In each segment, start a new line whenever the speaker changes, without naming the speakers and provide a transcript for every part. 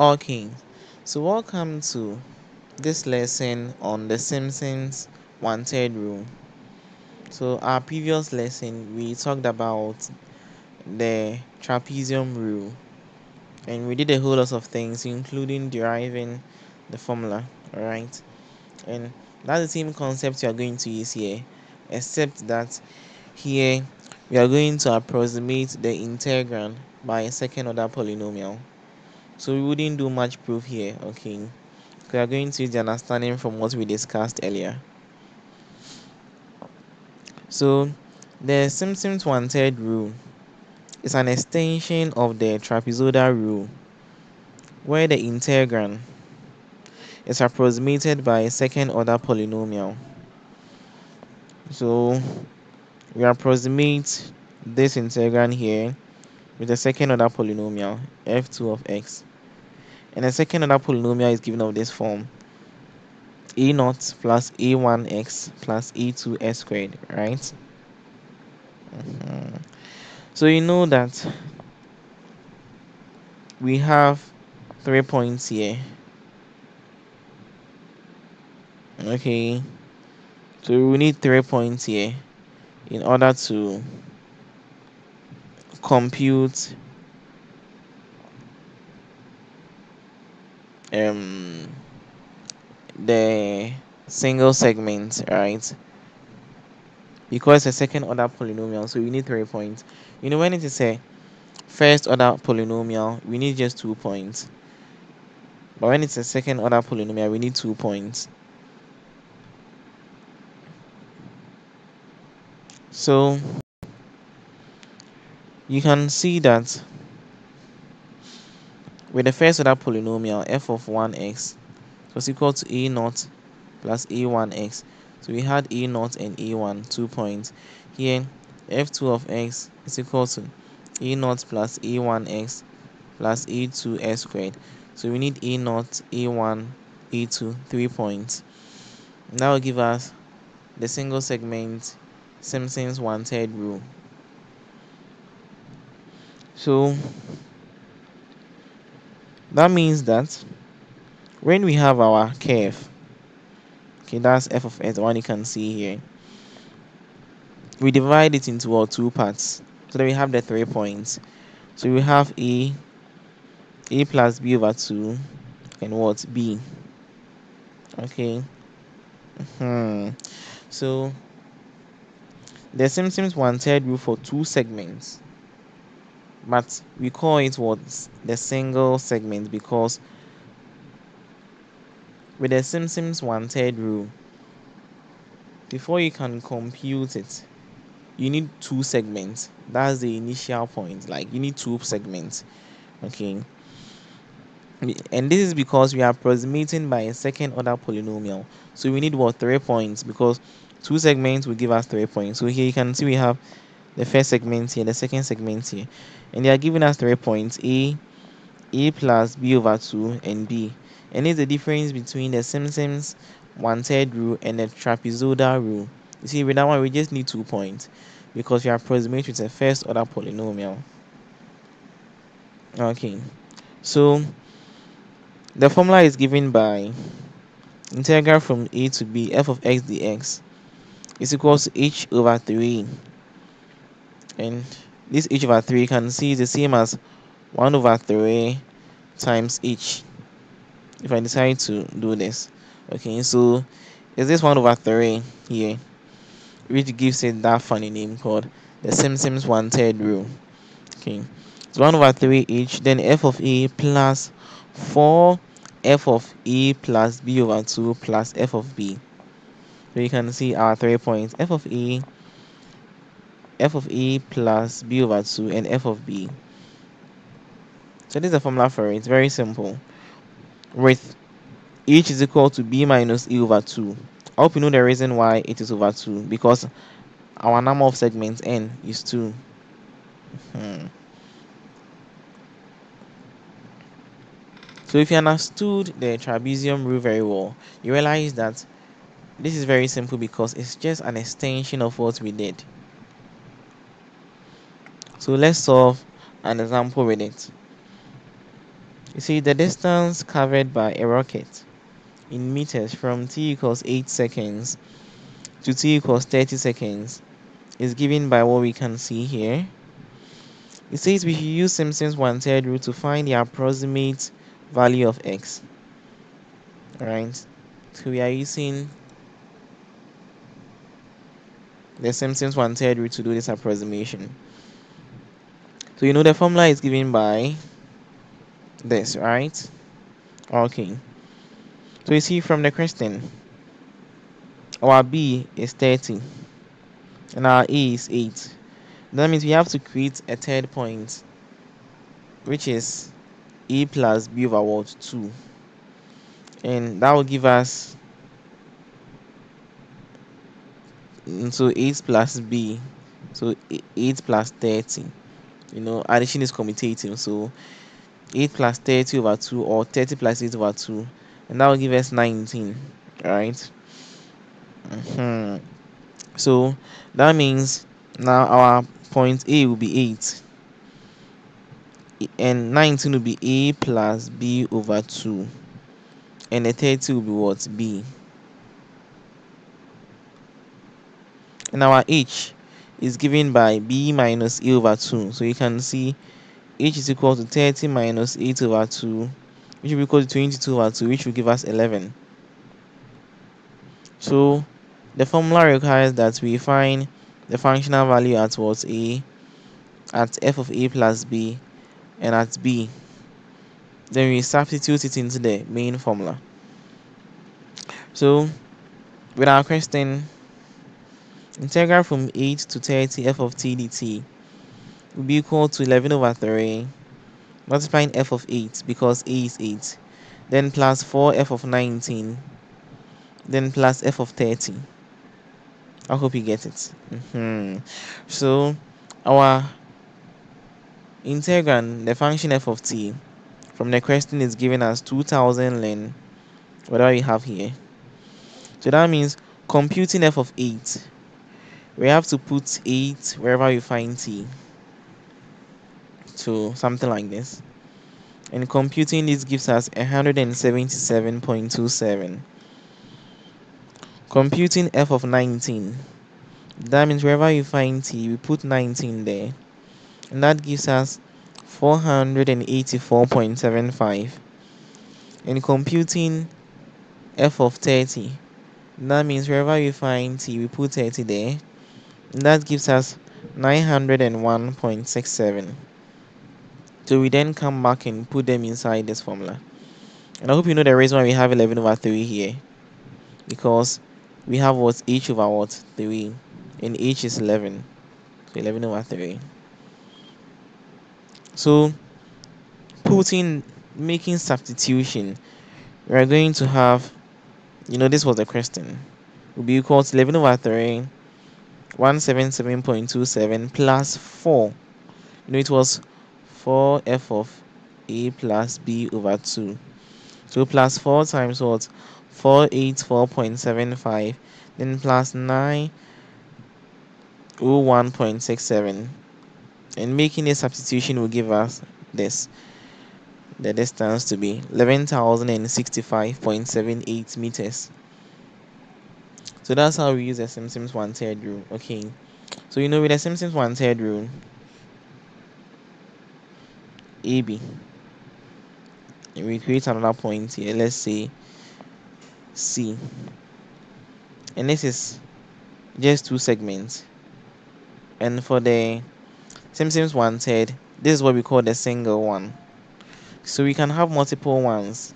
Okay, so welcome to this lesson on the Simpsons one third rule. So our previous lesson we talked about the trapezium rule and we did a whole lot of things including deriving the formula, alright? And that's the same concept you are going to use here, except that here we are going to approximate the integral by a second order polynomial. So we wouldn't do much proof here, okay? We are going to use the understanding from what we discussed earlier. So the Simpson's one-third rule is an extension of the trapezoidal rule where the integrand is approximated by a second order polynomial. So we approximate this integrand here with a second order polynomial f2 of x and the second order polynomial is given of this form a naught plus a1x plus a2x squared right? Mm-hmm. so you know that we have three points here. Okay. So we need three points here in order to compute um the single segment right? Because a second order polynomial so we need three points. You know when it is a first order polynomial we need just two points. But when it's a second order polynomial we need two points. So you can see that with the first order polynomial f of 1x was equal to a naught plus a1x so we had a naught and a1 two points. Here f2 of x is equal to a naught plus a1x plus a2x squared. So we need a naught a1 a2 three points. That will give us the single segment Simpson's one third rule. So that means that when we have our curve, okay, that's f of x one you can see here, we divide it into our two parts so that we have the three points. So we have a, a plus b over 2, and what? b. Okay. Hmm. So the one third rule for two segments, but we call it what the single segment because with the Simpsons one third rule, before you can compute it, you need two segments. That's the initial point. Like you need two segments. Okay. And this is because we are approximating by a second order polynomial. So we need what three points because two segments will give us three points. So here you can see we have the first segment here, the second segment here, and they are giving us three points: a, a plus b over two, and b and it's the difference between the Simpsons one third rule and the trapezoidal rule. You see, with that one, we just need two points because we are approximate with a first order polynomial. Okay, so the formula is given by integral from a to b f of x dx is equal to h over 3 and this h over 3 you can see is the same as 1 over 3 times h if I decide to do this. Okay, so is this 1 over 3 here, which gives it that funny name called the Simpsons one third rule. Okay, it's 1 over 3 h then f of a plus 4 f of a plus b over 2 plus f of b. So you can see our three points f of a, f of a plus b over 2, and f of b. So this is the formula for it. It's very simple with h is equal to b minus e over 2. I hope you know the reason why it is over 2 because our number of segments n is 2. Hmm. So if you understood the trapezium rule very well, you realize that this is very simple because it's just an extension of what we did. So let's solve an example with it You see the distance covered by a rocket in meters from t equals 8 seconds to t equals 30 seconds is given by what we can see here. It says we should use Simpson's one-third rule to find the approximate value of x. Alright, so we are using the Simpson's one-third rule to do this approximation. So you know the formula is given by this, right? Okay. So you see from the question, our B is 30 and our A is 8. That means we have to create a third point, which is A plus B over what? 2. And that will give us so 8 plus B, so 8 plus 30. You know, addition is commutative, so 8 plus 30 over 2 or 30 plus 8 over 2 and that will give us 19 right? Mm-hmm. so that means now our point a will be 8 and 19 will be a plus b over 2 and the 30 will be what? B. And our h is given by b minus a over 2 so you can see h is equal to 30 minus 8 over 2 which will be equal to 22 over 2 which will give us 11 so the formula requires that we find the functional value at what? A at f of a plus b and at b. Then we substitute it into the main formula. So with our question integral from 8 to 30 f of t dt will be equal to 11 over 3 multiplying f of 8 because a is 8 then plus 4 f of 19 then plus f of 30 i hope you get it. Mm -hmm. so our integrand the function f of t from the question is giving us 2000 ln whatever we have here. So that means computing f of 8 we have to put 8 wherever you find t to something like this. And computing this gives us 177.27. Computing f of 19. That means wherever you find t, we put 19 there. And that gives us 484.75. And computing f of 30. That means wherever you find t, we put 30 there. That gives us 901.67 so we then come back and put them inside this formula. And I hope you know the reason why we have 11 over 3 here. Because we have what? H over what? 3 and h is 11 so 11 over 3 so putting making substitution we are going to have you know this was the question. Will be equal to 11 over 3 177.27 plus 4 you know it was 4 f of a plus b over 2 so plus 4 times what? 484.75 then plus 901.67 and making a substitution will give us this the distance to be 11,065.78 meters so that's how we use the Simpson's one third rule okay so you know with the Simpson's one third rule AB. we create another point here, let's say C. And this is just two segments. And for the Simpson's one third, this is what we call the single one. So we can have multiple ones.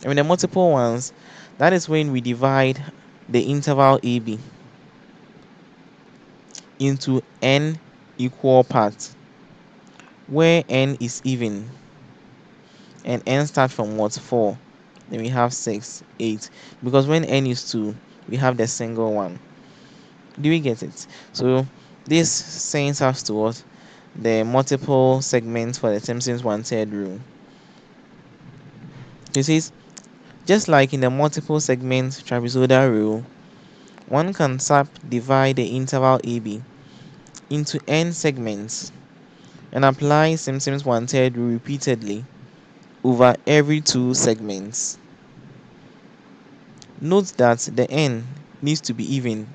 And with the multiple ones, that is when we divide the interval AB into n equal parts where n is even. And n starts from what? 4 then we have 6 8 because when n is 2 we have the single one. Do we get it? So this sends us to what? The multiple segments for the Simpson's one third rule. This is just like in the multiple segment trapezoidal rule one can subdivide the interval AB into n segments and apply Simpson's one-third repeatedly over every two segments. Note that the n needs to be even.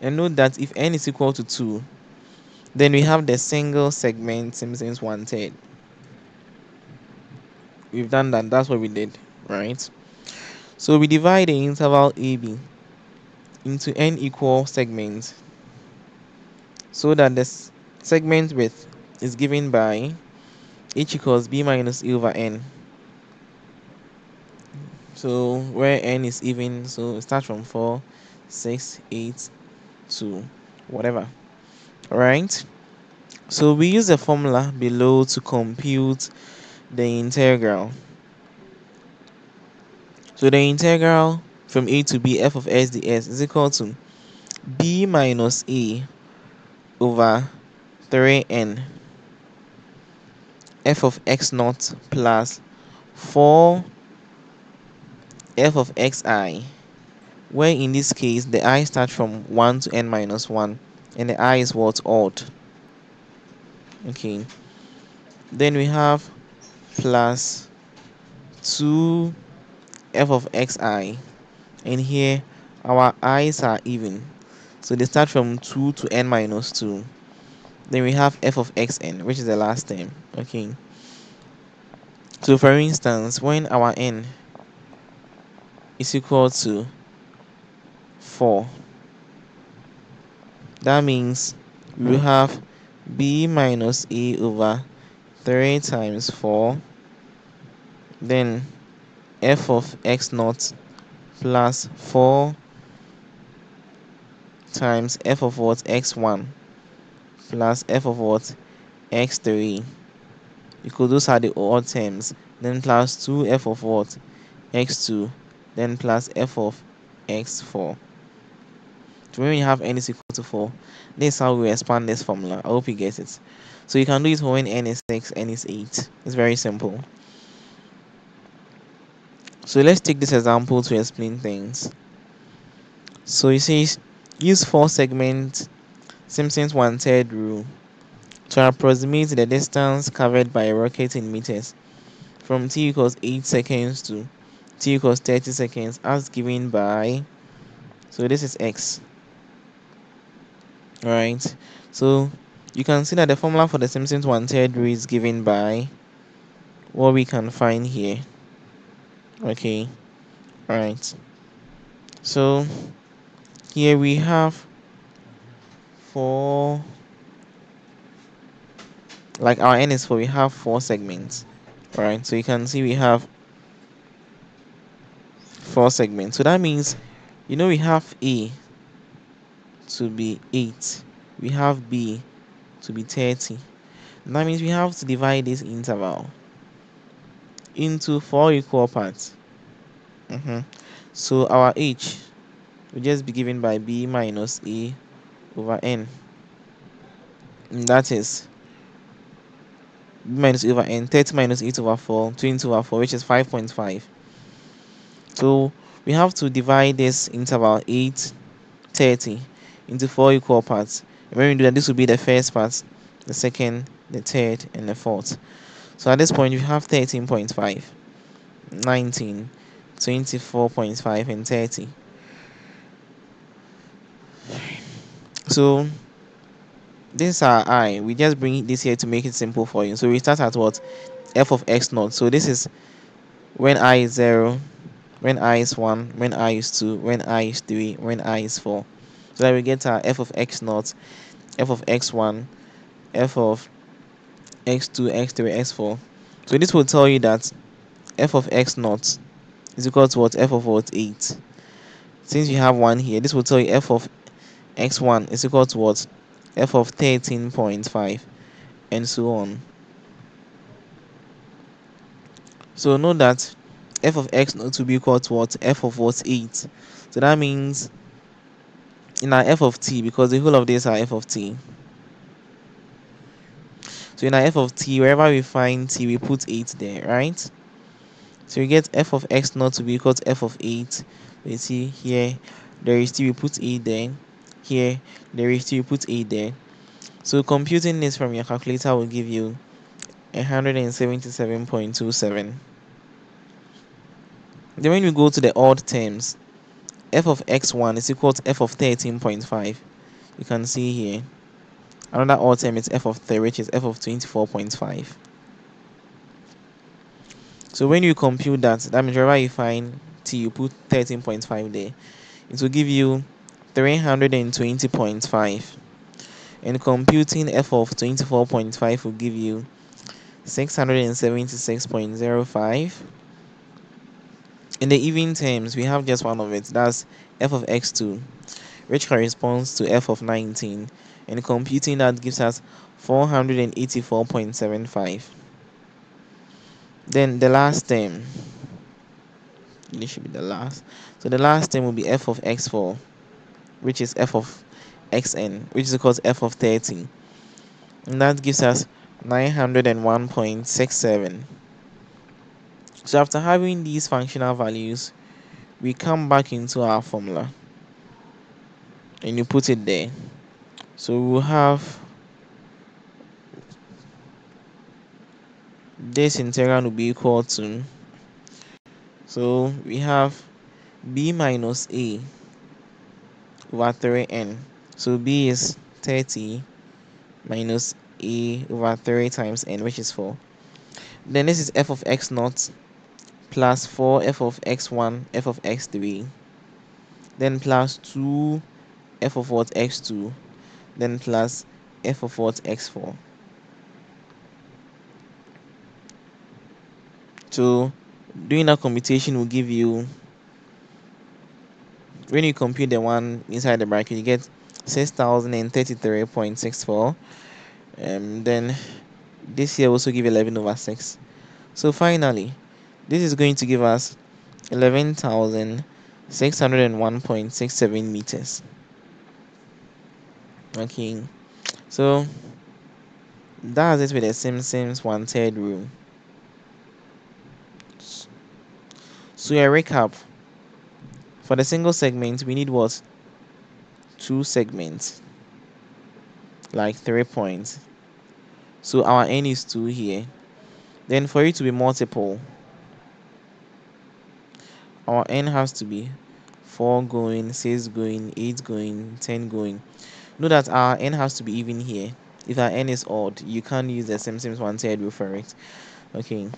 And note that if n is equal to 2, then we have the single segment Simpson's one-third. We've done that. That's what we did, right? So we divide the interval AB into n equal segments so that the segment width is given by h equals b minus a over n so where n is even so start from 4 6 8 2 whatever right so we use the formula below to compute the integral so the integral from a to b f of s ds is equal to b minus a over 3n f of x naught plus 4 f of xi where in this case the i starts from 1 to n minus 1 and the i is what odd. Okay. Then we have plus 2 f of xi and here our i's are even. So they start from 2 to n minus 2 then we have f of xn which is the last term. Okay. So for instance when our n is equal to 4 that means we have b minus a over 3 times 4 then f of x naught plus 4 times f of what x1 plus f of what x3 because those are the odd terms. Then plus 2f of what x2 then plus f of x4 so when we have n is equal to 4 this is how we expand this formula. I hope you get it. So you can do it when n is 6 n is 8 it's very simple so let's take this example to explain things. So it says use four segment simpson's one-third rule to approximate the distance covered by a rocket in meters from t equals 8 seconds to t equals 30 seconds as given by so this is x all right? So you can see that the formula for the simpson's one-third rule is given by what we can find here okay right so here we have four like our n is 4 we have four segments right so you can see we have four segments. So that means you know we have a to be 8 we have b to be 30 that means we have to divide this interval into four equal parts. Mm -hmm. so our h will just be given by b minus a over n. And that is minus over n 30 minus 8 over 4 20 over 4 which is 5.5 so we have to divide this interval 8 30 into four equal parts. And when we do that this will be the first part the second the third and the fourth so at this point we have 13.5 19 24.5 and 30 so this are i. We just bring this here to make it simple for you. So we start at what? F of x naught. So this is when i is 0 when i is 1 when i is 2 when i is 3 when i is 4 so that we get our f of x naught f of x1 f of x2 x3 x4 so this will tell you that f of x naught is equal to what? F of what? 8 since you have 1 here this will tell you f of x1 is equal to what? F of 13.5 and so on. So know that f of x naught will be equal to what? F of what? 8 so that means in our f of t because the whole of this are f of t so in our f of t wherever we find t we put 8 there right? So we get f of x naught to be equal to f of 8 we see here there is t we put 8 there. Here there is t we put 8 there. So computing this from your calculator will give you 177.27 then when we go to the odd terms f of x1 is equal to f of 13.5 you can see here another odd term is f of 3 which is f of 24.5 so when you compute that that means wherever you find t you put 13.5 there. It will give you 320.5 and computing f of 24.5 will give you 676.05 in the even terms we have just one of it. That's f of x2 which corresponds to f of 19 and computing that gives us 484.75 then the last term. This should be the last. So the last term will be f of x4 which is f of xn which is equal to f of 30 and that gives us 901.67 so after having these functional values we come back into our formula. And you put it there so we'll have this integral will be equal to so we have b minus a over 3n so b is 30 minus a over 3 times n which is 4 then this is f of x naught plus 4 f of x1 f of x3 then plus 2 f of what? X2 then plus f of what? X4 so doing that computation will give you when you compute the one inside the bracket you get 6033.64 and um, then this here also give 11 over 6 so finally this is going to give us 11,601.67 meters okay. So that's it with the Simpson's one third rule so a recap. For the single segment we need what? Two segments. Like three points. So our n is 2 here. Then for it to be multiple our n has to be 4 going 6 going 8 going 10 going know that our n has to be even here. If our n is odd you can't use the same Simpson's one third rule for it okay.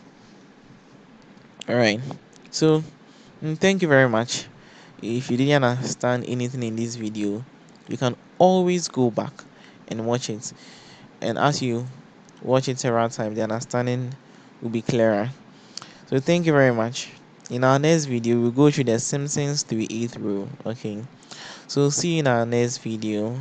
All right so mm, thank you very much. If you didn't understand anything in this video you can always go back and watch it. And as you watch it several times the understanding will be clearer. So thank you very much. In our next video we'll go through the simpsons 3 8 rule okay. So see you in our next video